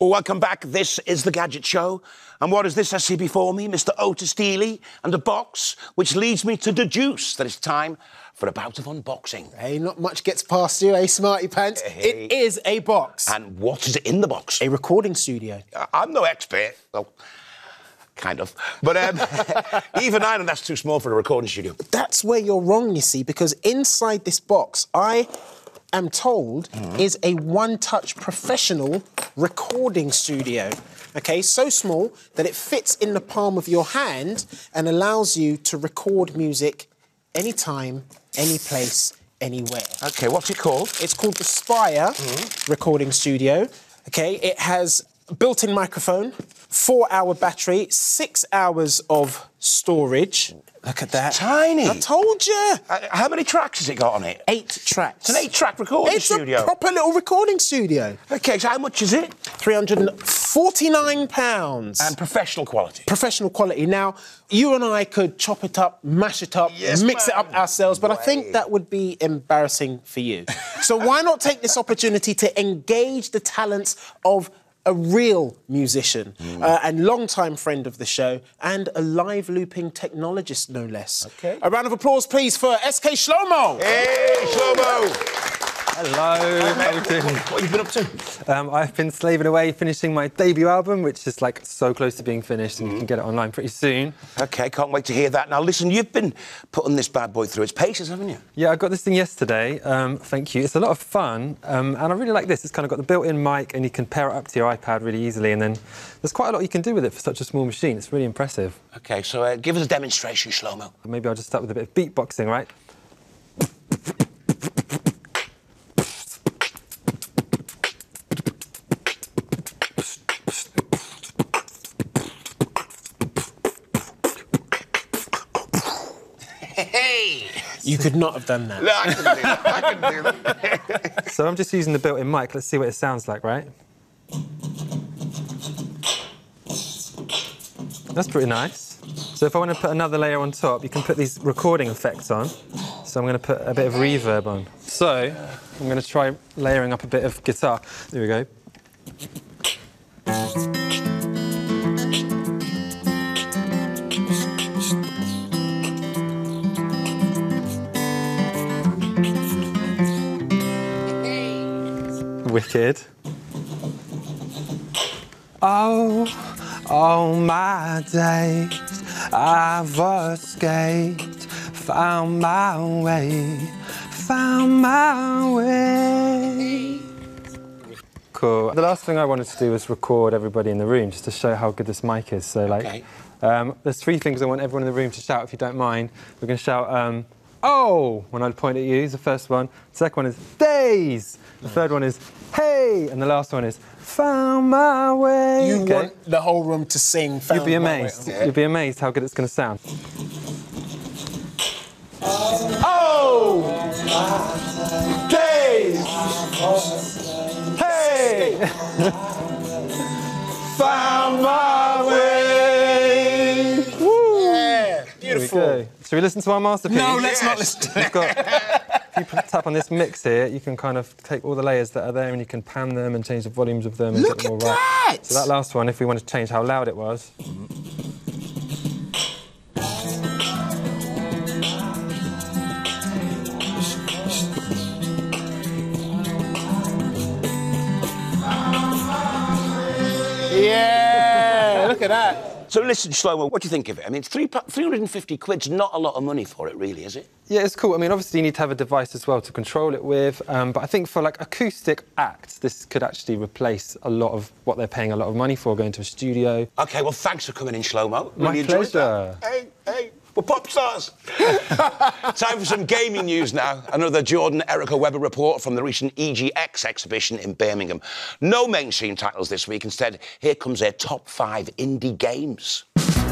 Welcome back. This is the Gadget Show. And what is this I see before me? Mr. Ortis Deley and a box, which leads me to deduce that it's time for a bout of unboxing. Hey, not much gets past you, eh, Smarty Pants? Hey. It is a box. And what is it in the box? A recording studio. I- I'm no expert. Well, kind of. But um, even I know that's too small for a recording studio. That's where you're wrong, you see, because inside this box, I am told, Mm-hmm. is a one touch professional recording studio. Okay, so small that it fits in the palm of your hand and allows you to record music anytime, any place, anywhere. Okay, what's it called? It's called the Spire Mm-hmm. Recording Studio. Okay, it has built-in microphone, four-hour battery, six hours of storage. Look at that. tiny. I told you. Uh, how many tracks has it got on it? Eight tracks. It's an eight-track recording It's studio. a proper little recording studio. Okay, so how much is it? Three hundred and forty-nine pounds. And professional quality. professional quality. Now, you and I could chop it up, mash it up, Yes, mix it up ourselves, but I think that would be embarrassing for you. so why not take this opportunity to engage the talents of a real musician Hmm. uh, and longtime friend of the show and a live looping technologist, no less. Okay. A round of applause, please, for SK Shlomo. Hey, Shlomo! Hello, doing? What have you been up to? Um, I've been slaving away finishing my debut album, which is like so close to being finished, and you can get it online pretty soon. Okay, can't wait to hear that. Now, listen, you've been putting this bad boy through its paces, haven't you? Yeah, I got this thing yesterday. Um, thank you. It's a lot of fun, um, and I really like this. It's kind of got the built-in mic, and you can pair it up to your iPad really easily. And then there's quite a lot you can do with it for such a small machine. It's really impressive. Okay, so uh, give us a demonstration, Shlomo. Maybe I'll just start with a bit of beatboxing, right? Hey! You could not have done that. No, I can do that. I can do that. So I'm just using the built-in mic. Let's see what it sounds like, right? That's pretty nice. So if I want to put another layer on top, you can put these recording effects on. So I'm going to put a bit of reverb on. So I'm going to try layering up a bit of guitar. There we go. Wicked. Oh, oh my days, I've escaped, found my way, found my way. Cool. The last thing I wanted to do was record everybody in the room just to show how good this mic is. So, like, Okay. um, there's three things I want everyone in the room to shout, if you don't mind. We're going to shout, um, oh, when I point at you, is the first one. The second one is days. The third one is hey. And the last one is found my way. You Okay? want the whole room to sing. You'd Found be My Way. amazed. You'd be amazed how good it's going to sound. Oh! Days! Hey! Found my way! Here we Should we listen to our masterpiece? No, let's not Yes. listen. We've got, if you tap on this mix here, you can kind of take all the layers that are there and you can pan them and change the volumes of them and Look get them all at right. that! So that last one, if we want to change how loud it was. Yeah, look at that. So listen, Shlomo, what do you think of it? I mean, three, 350 quid's not a lot of money for it, really, is it? Yeah, it's cool. I mean, obviously you need to have a device as well to control it with, um, but I think for like acoustic acts, this could actually replace a lot of what they're paying a lot of money for going to a studio. Okay, well, thanks for coming in, Shlomo. My Really enjoyed pleasure. Hey, hey, we're pop stars. Time for some gaming news now. Another Jordan Erica Webber report from the recent EGX exhibition in Birmingham. No mainstream titles this week. Instead, here comes their top five indie games.